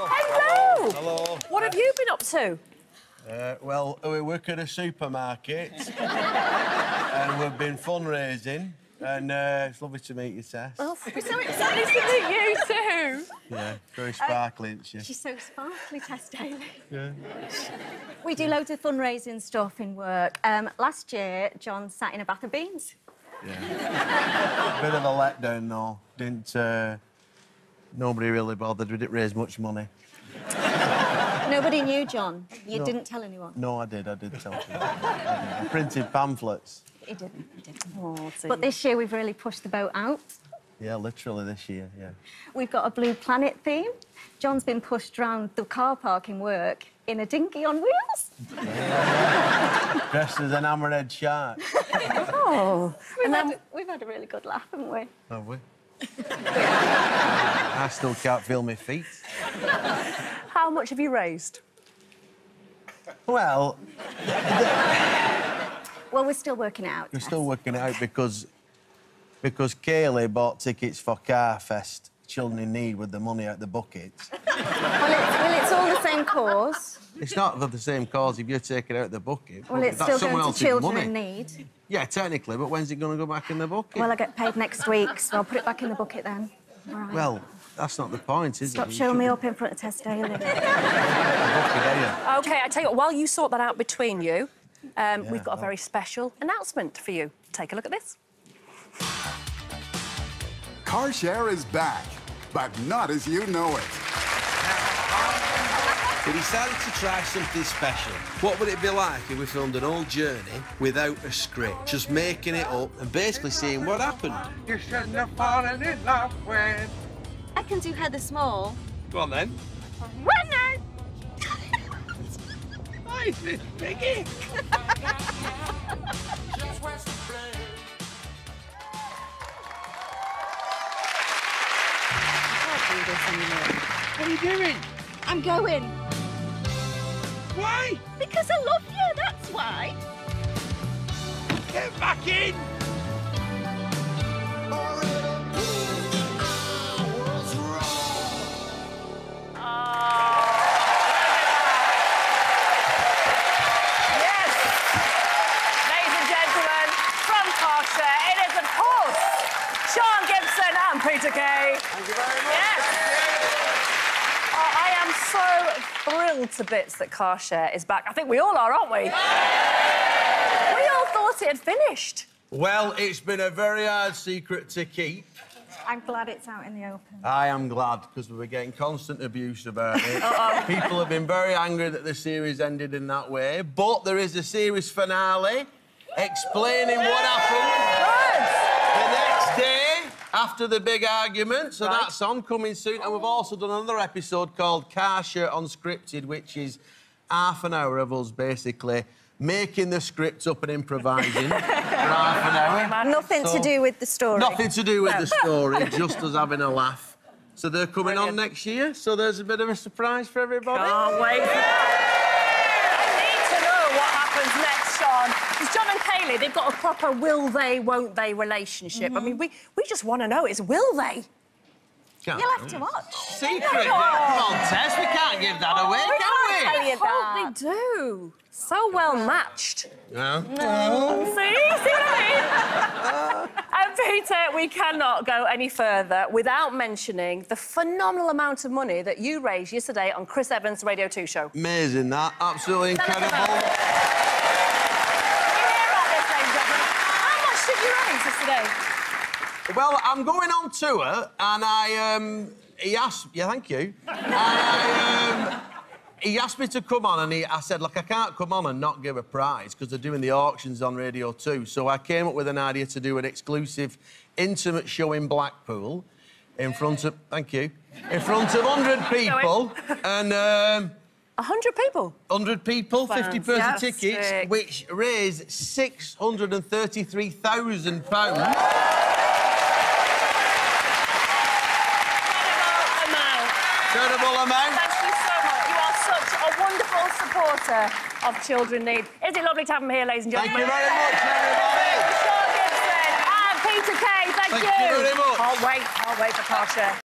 Hello. Hello. What have you been up to? Uh, well, we work at a supermarket and we've been fundraising and uh, it's lovely to meet you, Tess. Oh, we're so excited to meet you too. Yeah, very sparkly, isn't she? She's so sparkly, Tess Daly. Yeah. We do loads of fundraising stuff in work. Um, last year, John sat in a bath of beans. yeah. Bit of a letdown, though. Didn't... Uh, nobody really bothered. We didn't raise much money. Nobody knew John. You No. didn't tell anyone. No, I did. I did tell people. I did. Printed pamphlets. He didn't. He didn't. Oh, But this year, we've really pushed the boat out. Yeah, literally this year, yeah. We've got a Blue Planet theme. John's been pushed round the car park in work in a dinghy on wheels. Dressed as an hammerhead shark. Oh. We've, And had, then, we've had a really good laugh, haven't we? Have we? I still can't feel my feet. how much have you raised? Well, Well, we're still working it out. we're Tess. still working it out because because Kayleigh bought tickets for Carfest. Children in need with the money out the buckets. Well, it's, well, it's all the same cause. It's not for the same cause if you're taking out the bucket. Well, it's That's still someone going to else's children money. in need. Yeah, technically, but when's it going to go back in the bucket? Well, I get paid next week, so I'll put it back in the bucket then. All right. Well, that's not the point, is Stop it? You showing me up in front of Tess Daly. the bucket, are? OK, I tell you what, while you sort that out between you, um, we've got a very special announcement for you. Take a look at this. Car Share is back, but not as you know it. We decided to try something special. What would it be like if we filmed an old journey without a script? Just making it up and basically seeing what happened. You shouldn't have fallen in love with. I can do Heather Small. Go on then. Run now! Hi, Piggy. What are you doing? I'm going. Why? Because I love you, that's why. Get back in! And Peter Kay. Thank you very much. Yes! Oh, I am so thrilled to bits that Carshare is back. I think we all are, aren't we? We all thought it had finished. Well, it's been a very hard secret to keep. I'm glad it's out in the open. I am glad because we were getting constant abuse about it. People have been very angry that the series ended in that way, but there is a series finale explaining what happened the next day after the big argument. So Right. that's on coming soon. And we've also done another episode called Car Share Unscripted, which is half an hour of us basically making the script up and improvising for half an hour. Nothing So- to do with the story. Nothing to do with the story, just us having a laugh. So they're coming on next year, so there's a bit of a surprise for everybody. Can't wait. I need to know what happens next, Sian. Because John and Kayleigh, they've got a proper will they, won't they relationship. I mean, mm-hmm. we, we just want to know is will they? Can't- You'll have to watch. Secret. Oh. Come on, Tess, we can't give that oh, away, can't can tell we? you Oh, they do. So well matched. No. See? See what I mean? and Peter, we cannot go any further without mentioning the phenomenal amount of money that you raised yesterday on Chris Evans' Radio 2 show. Amazing, that. Absolutely Tell us about incredible. You hear about this, ladies and gentlemen? How much did you raise yesterday? Well, I'm going on tour, and I um, he asked, yeah, thank you. And I, um, he asked me to come on, and he, I said, look, I can't come on and not give a prize because they're doing the auctions on Radio 2. So I came up with an idea to do an exclusive, intimate show in Blackpool in front of, thank you, in front of 100 people, and. Um, 100 people. 100 people, 50 person Fantastic. tickets, which raised £633,000. Incredible amount. Incredible amount. Thank you so much. You are such a wonderful supporter of Children Need. Is it lovely to have them here, ladies and gentlemen? Thank you very much, everybody. Sian Gibson and Peter Kay, thank, Thank you very much. Can't wait, can't wait for Tasha.